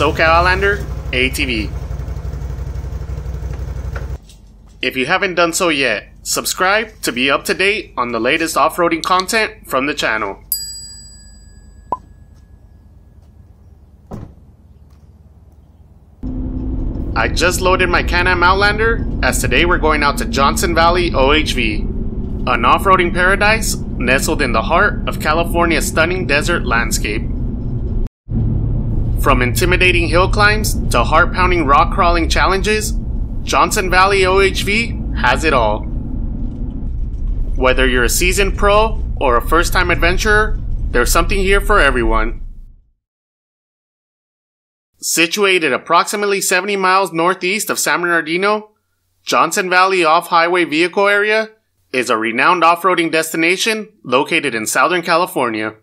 SoCal Outlander ATV. If you haven't done so yet, subscribe to be up to date on the latest off-roading content from the channel. I just loaded my Can-Am Outlander as today we're going out to Johnson Valley OHV, an off-roading paradise nestled in the heart of California's stunning desert landscape. From intimidating hill climbs to heart-pounding rock crawling challenges, Johnson Valley OHV has it all. Whether you're a seasoned pro or a first-time adventurer, there's something here for everyone. Situated approximately 70 miles northeast of San Bernardino, Johnson Valley Off Highway Vehicle Area is a renowned off roading destination located in Southern California.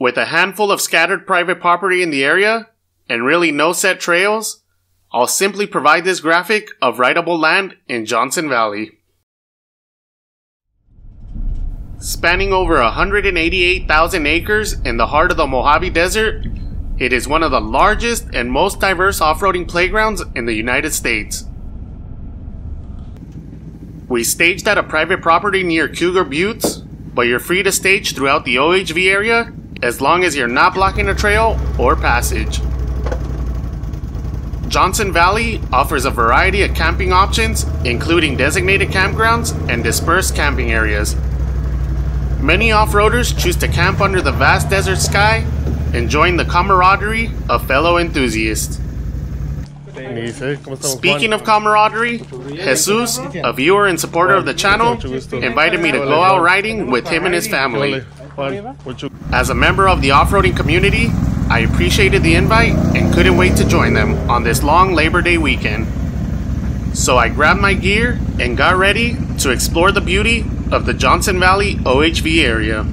With a handful of scattered private property in the area and really no set trails, I'll simply provide this graphic of rideable land in Johnson Valley. Spanning over 188,000 acres in the heart of the Mojave Desert, it is one of the largest and most diverse off-roading playgrounds in the United States. We staged at a private property near Cougar Buttes, but you're free to stage throughout the OHV area as long as you're not blocking a trail or passage. Johnson Valley offers a variety of camping options, including designated campgrounds and dispersed camping areas. Many off-roaders choose to camp under the vast desert sky enjoying the camaraderie of fellow enthusiasts. Speaking of camaraderie, Jesus, a viewer and supporter of the channel, invited me to go out riding with him and his family. As a member of the off-roading community, I appreciated the invite and couldn't wait to join them on this long Labor Day weekend. So I grabbed my gear and got ready to explore the beauty of the Johnson Valley OHV area.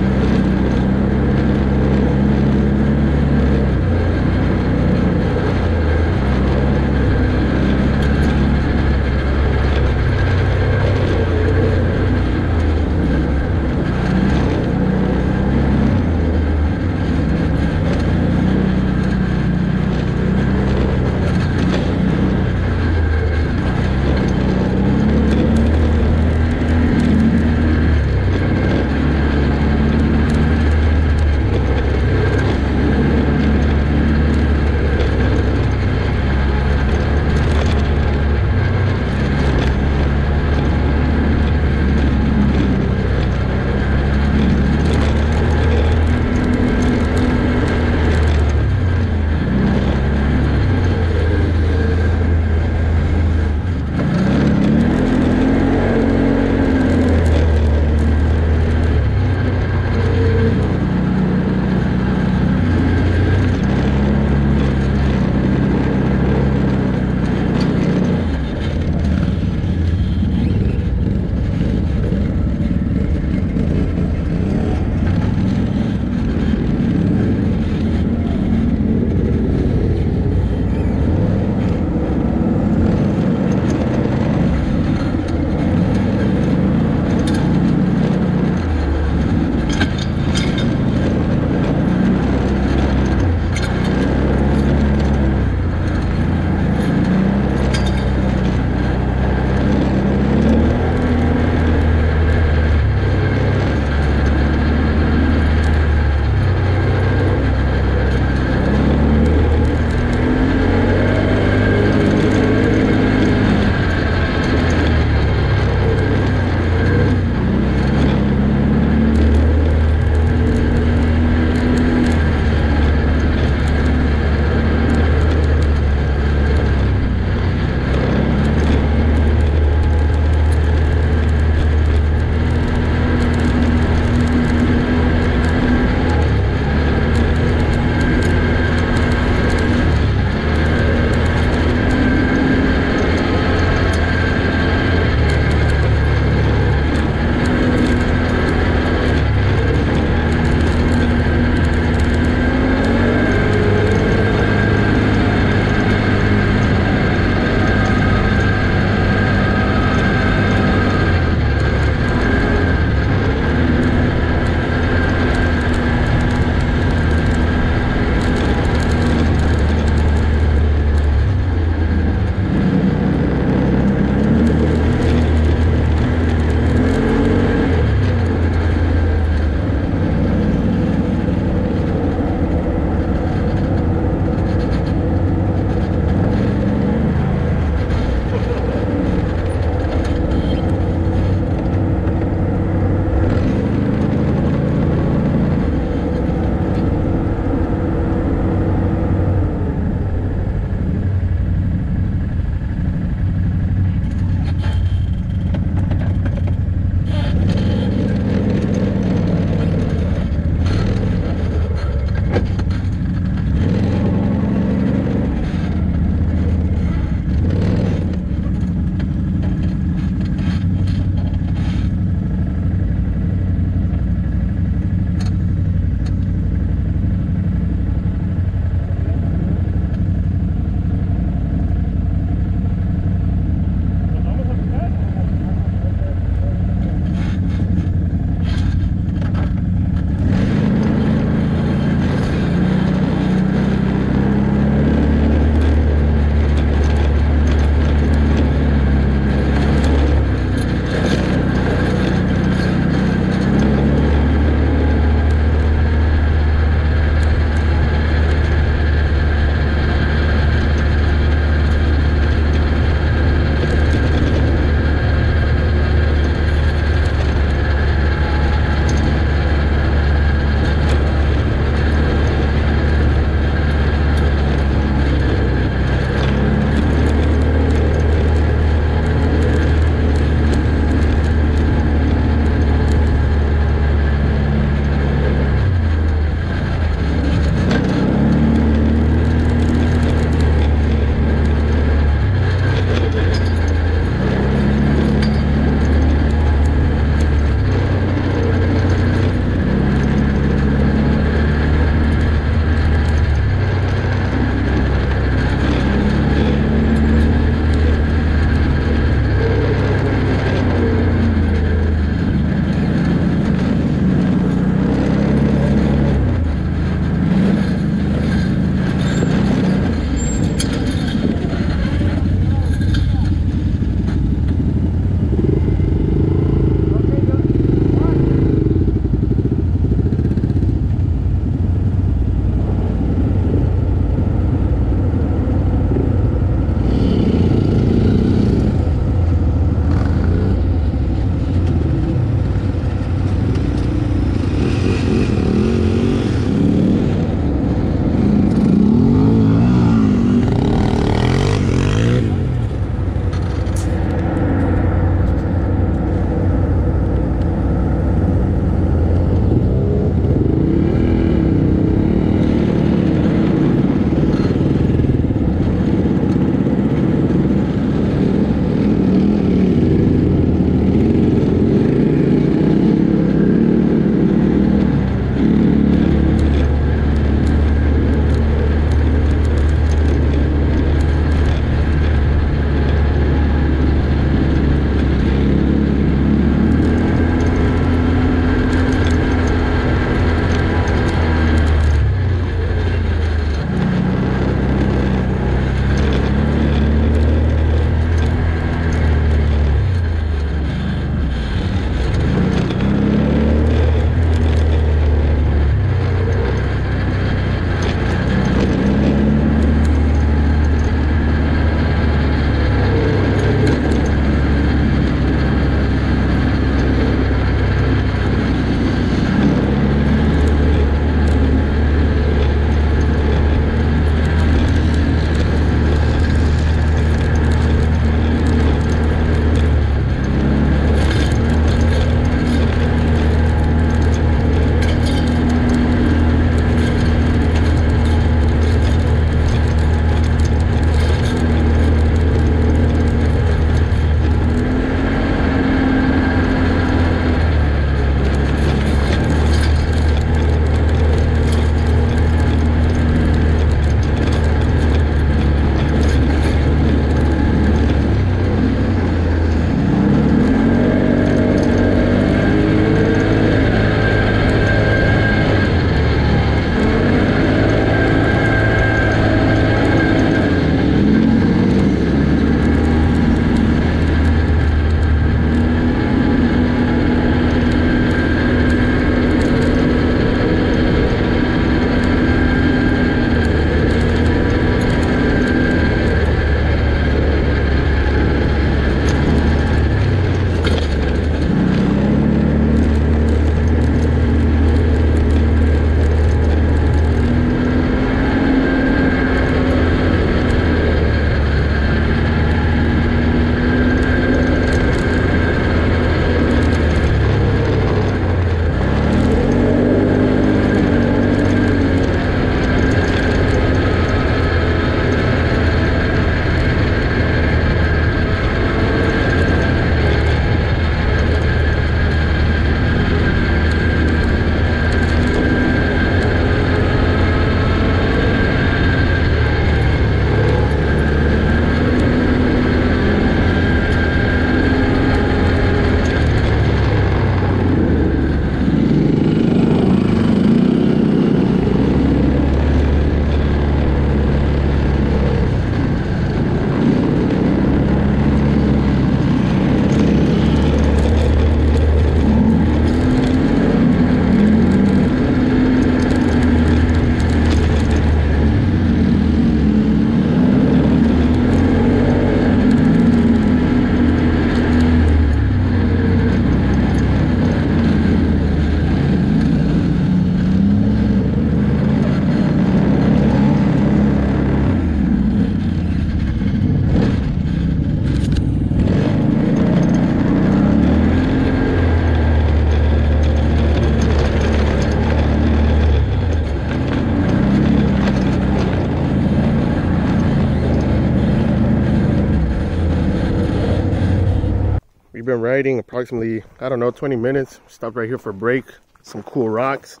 Riding approximately, I don't know, 20 minutes. Stopped right here for a break. Some cool rocks.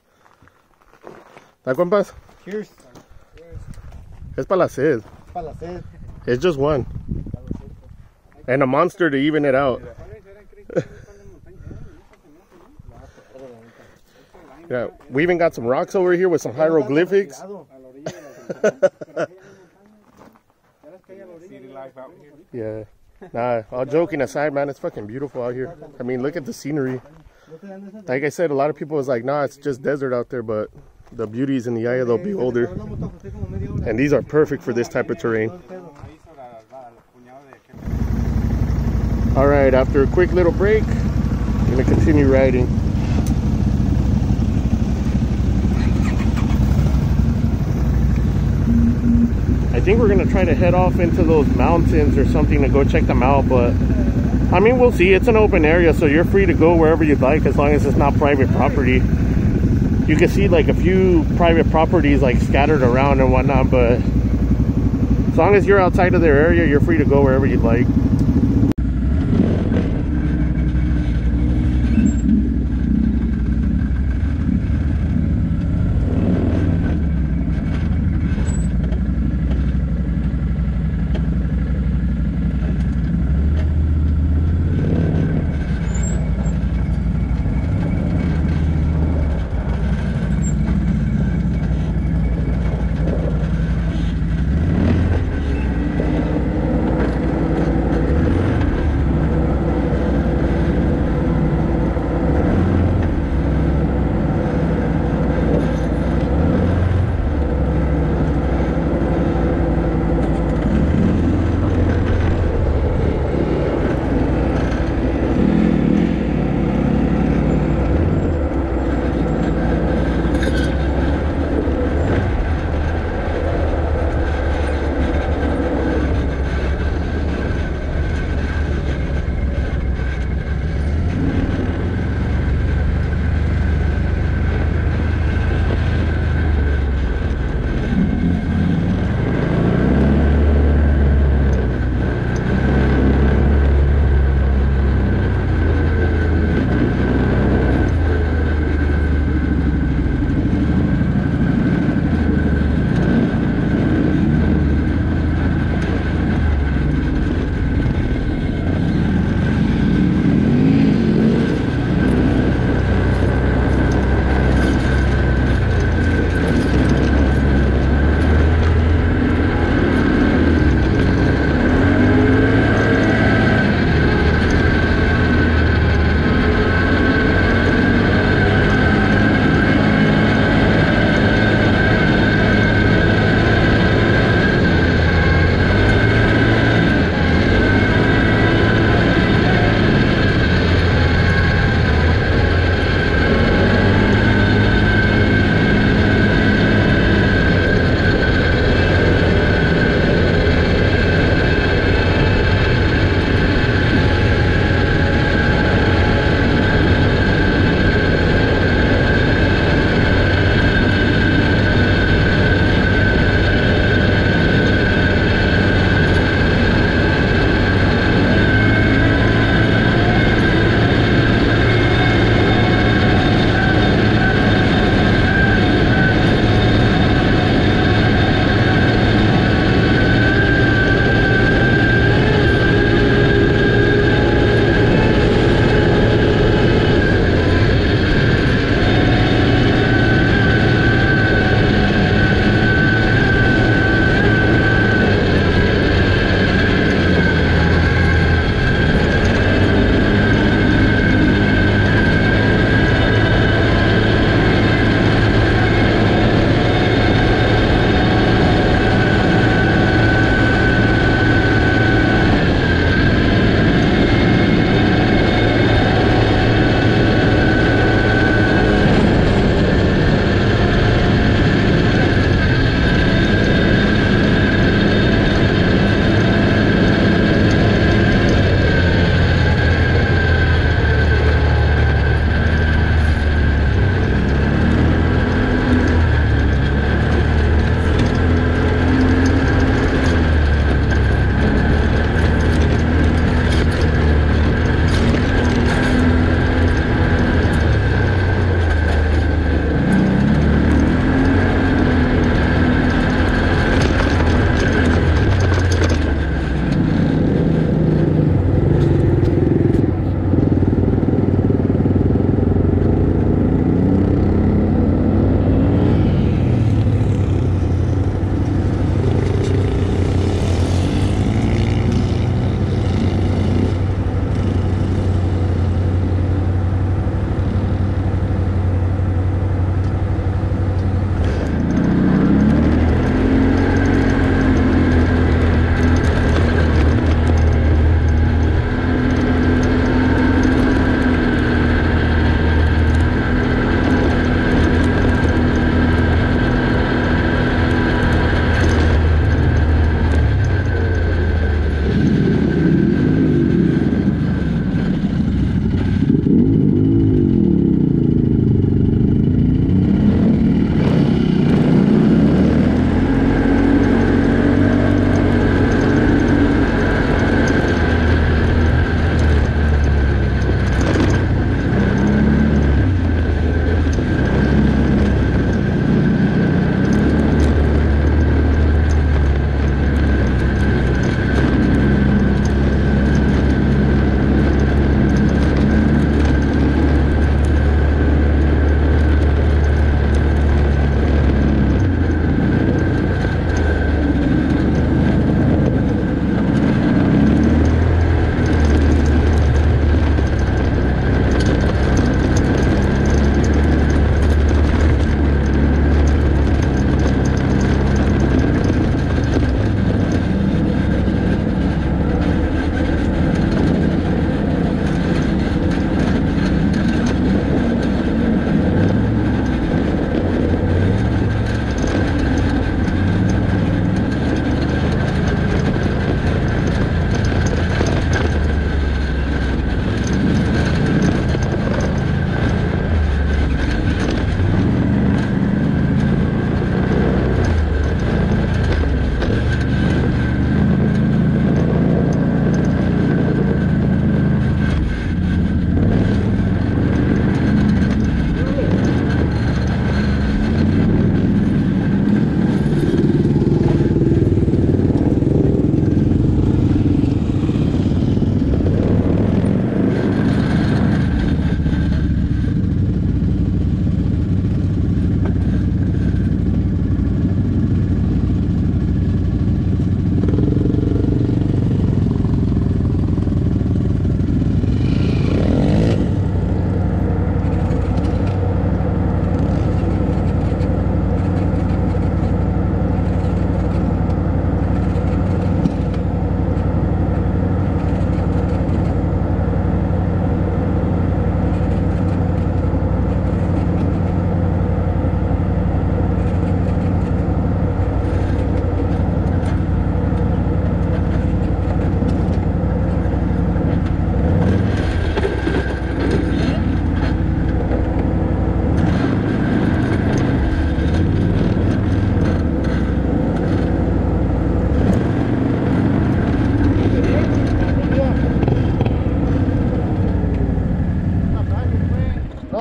¿Da compas? Cheers. Es para la sed. Para la sed. It's just one. And a monster to even it out. yeah, we even got some rocks over here with some hieroglyphics. Yeah. Nah, all joking aside, man, it's fucking beautiful out here. I mean, look at the scenery. Like I said, a lot of people was like, nah, it's just desert out there, but the beauty's in the eye of the beholder. And these are perfect for this type of terrain. All right, after a quick little break, I'm gonna continue riding. Think we're gonna try to head off into those mountains or something to go check them out, but I mean, we'll see. It's an open area, so you're free to go wherever you'd like as long as it's not private property. You can see like a few private properties like scattered around and whatnot, but as long as you're outside of their area, you're free to go wherever you'd like.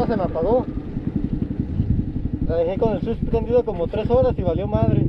Se me apagó. La dejé con el switch prendido como tres horas y valió madre.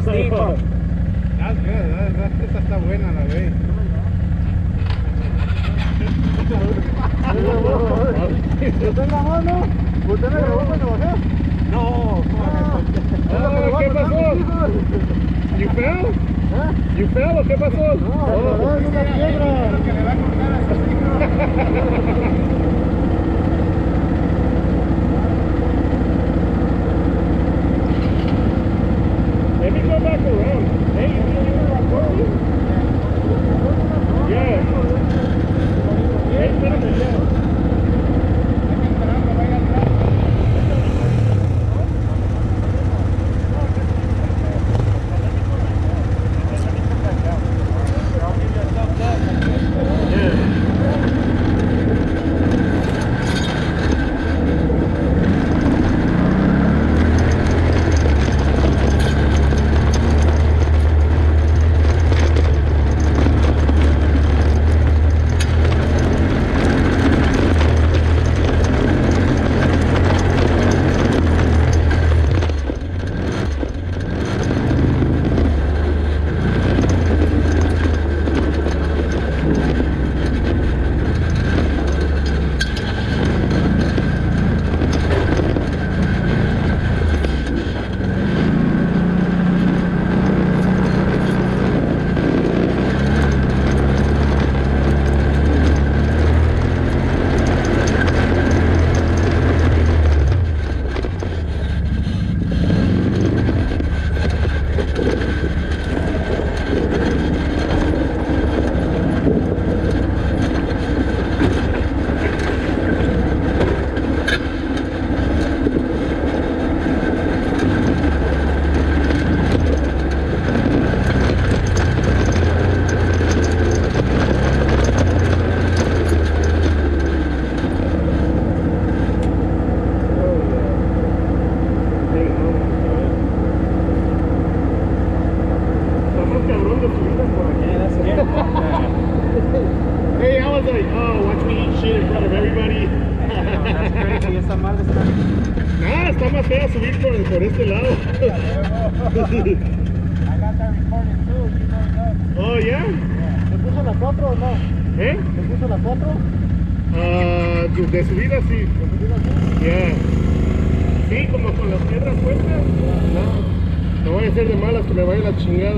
That's good. That, that, esta está buena la. ¿Está en la mano? ¿Usted me grabó cuando bajé? No. Ah, ¿Qué pasó? You fell? ¿Eh? You fell o qué pasó? No, Oh. una piedra. Lo que le va a cortar a Go back around. Hey, you you were recording? Yeah. Hey, yeah. Me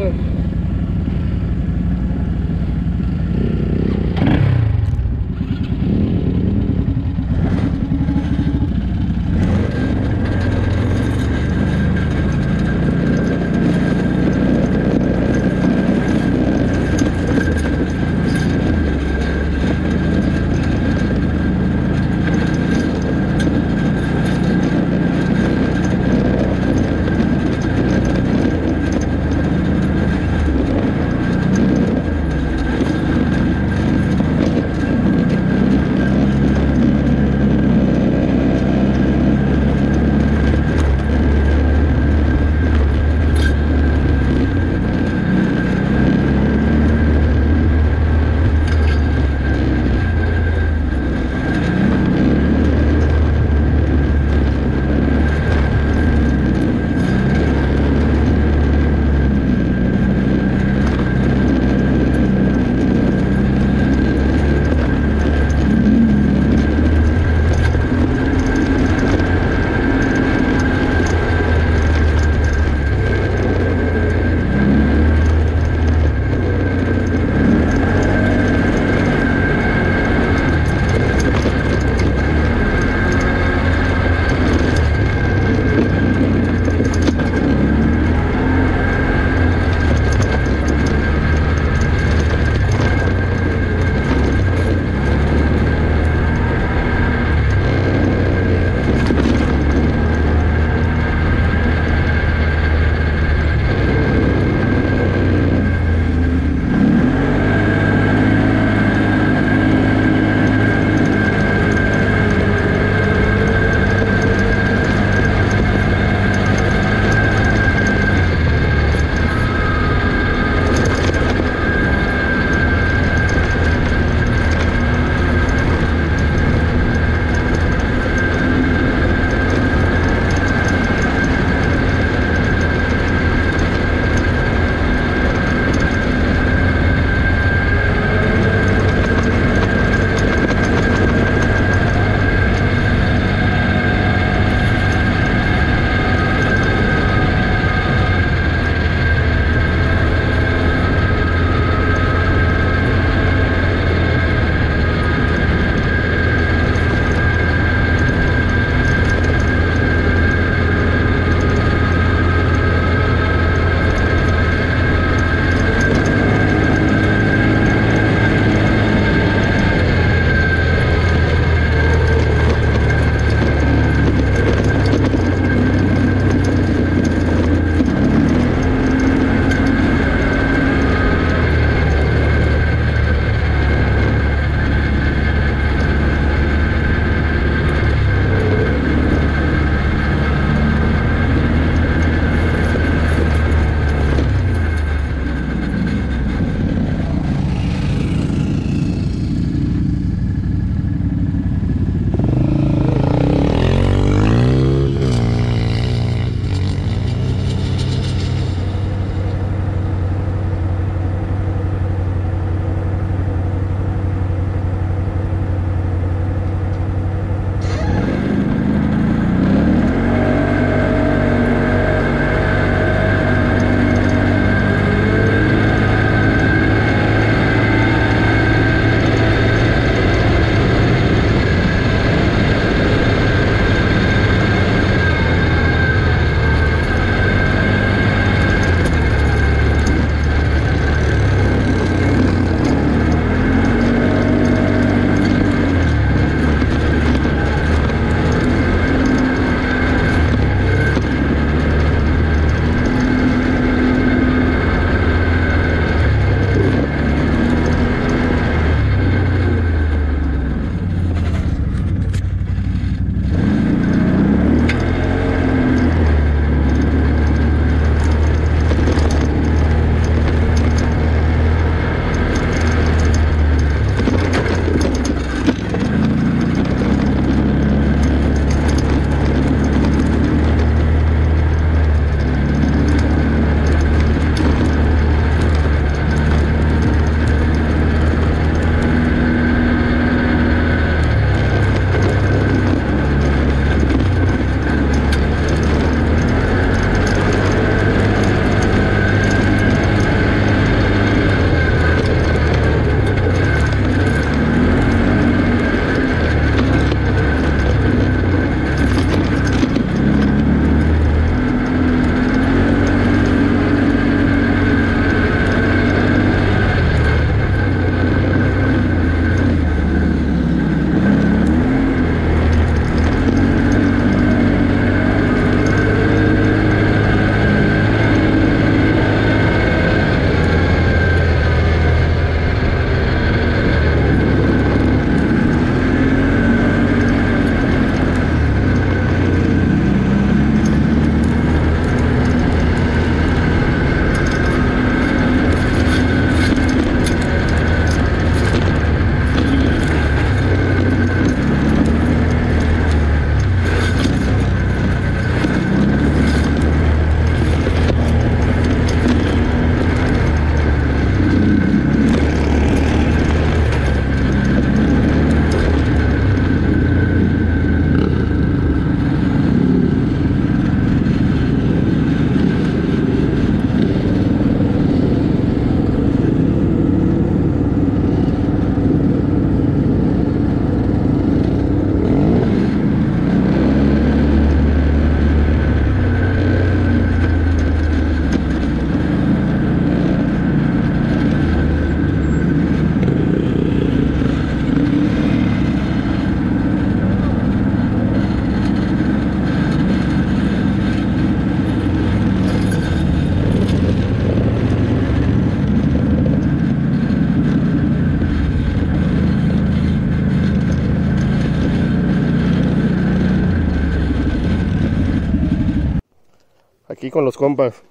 con los compas.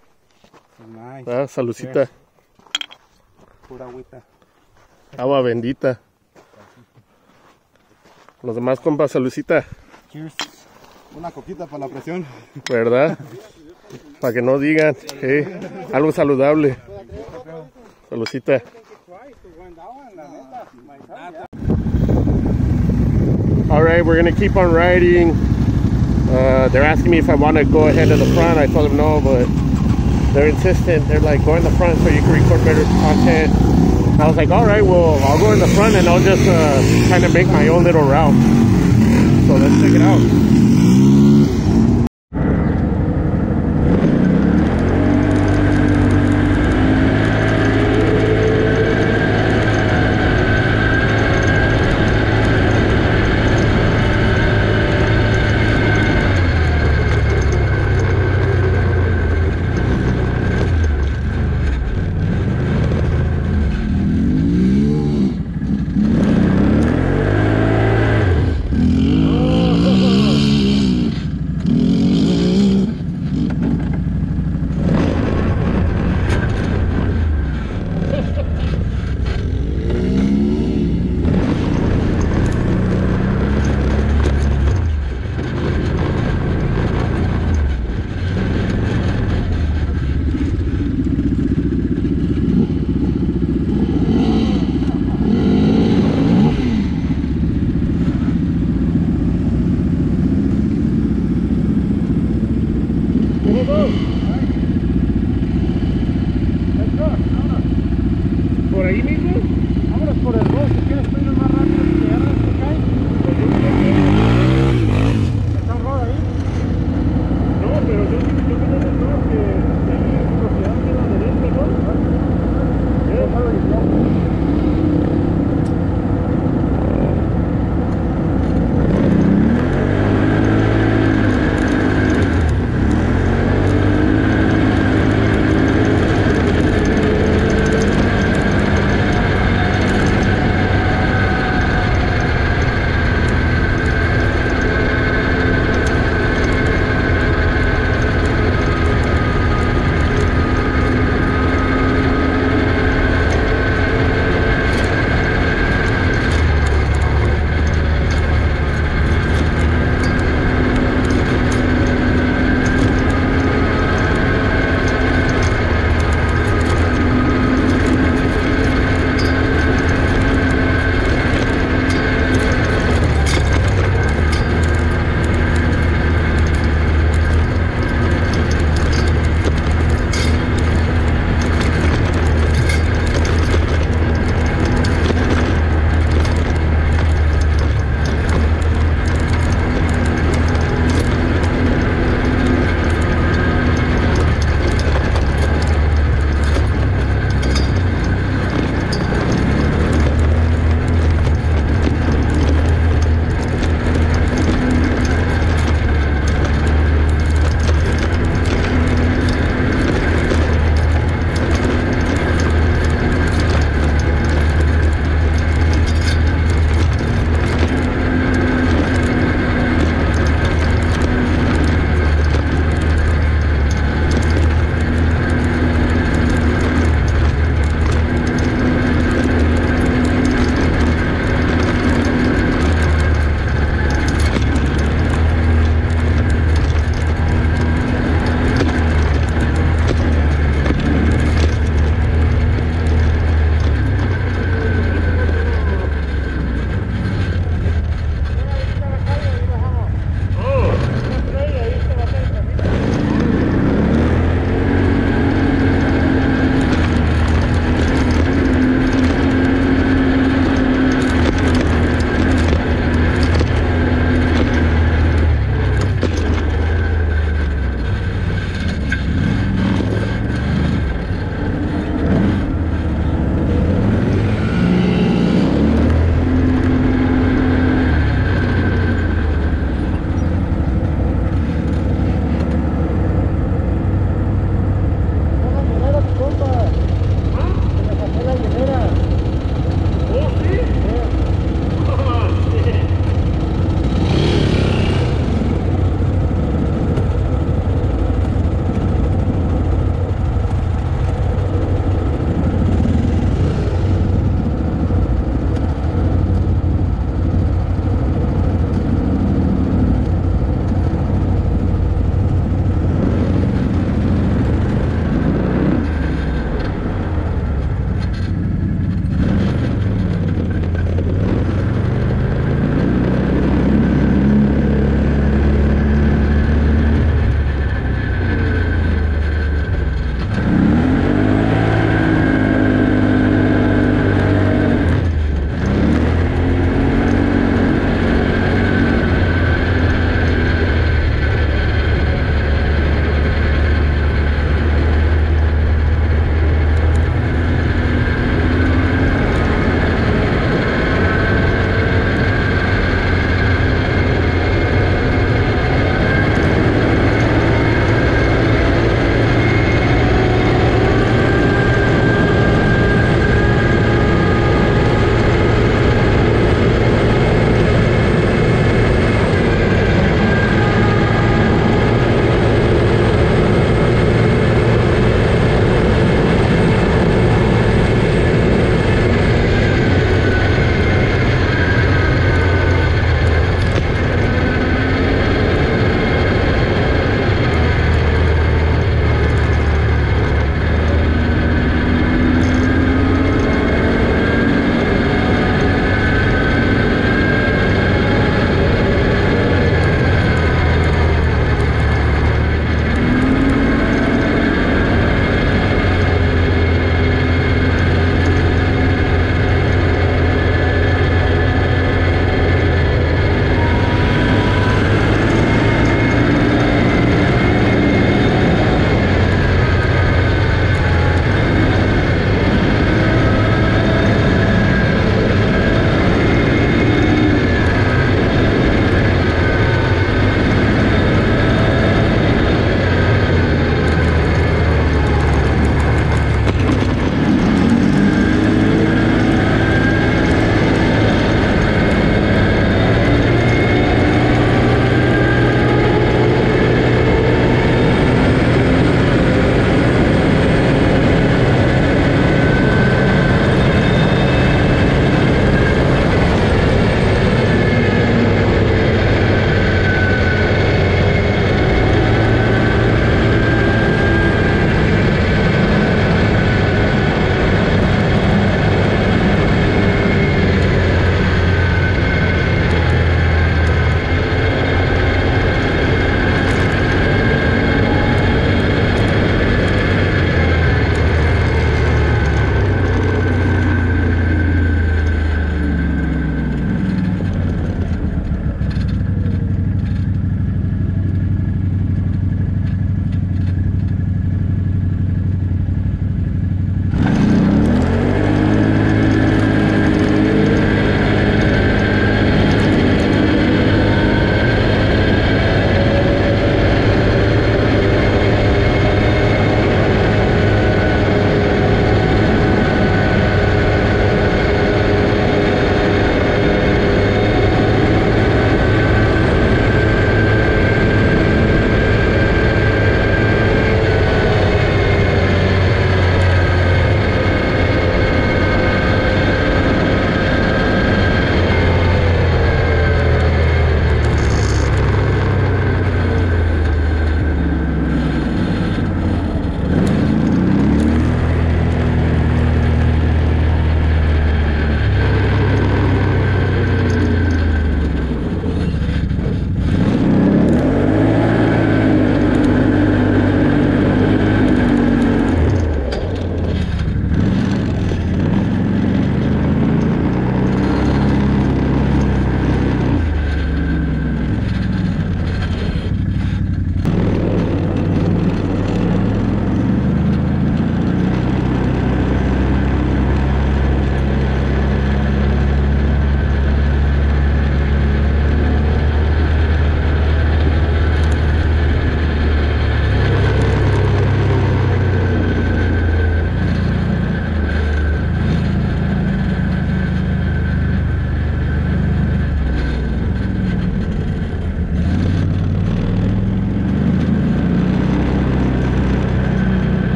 Nice. Ah, salucita. Pura agüita. Agua bendita. Los demás compas, salucita. Cheers. Una coquita para la presión. ¿Verdad? Para que no digan. eh, algo saludable. Salucita. All right, we're gonna keep on riding. Uh, they're asking me if I want to go ahead to the front. I told them no, but they're insistent. They're like, go in the front so you can record better content. I was like, all right, well, I'll go in the front and I'll just uh, kind of make my own little route. So let's check it out.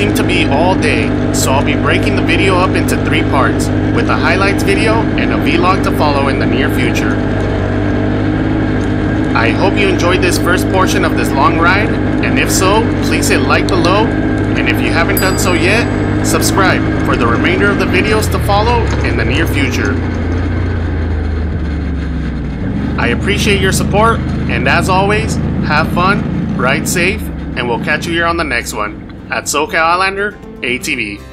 Seemed to be all day, so I'll be breaking the video up into three parts, with a highlights video and a vlog to follow in the near future. I hope you enjoyed this first portion of this long ride, and if so, please hit like below, and if you haven't done so yet, subscribe for the remainder of the videos to follow in the near future. I appreciate your support, and as always, have fun, ride safe, and we'll catch you here on the next one at SoCal Outlander ATV.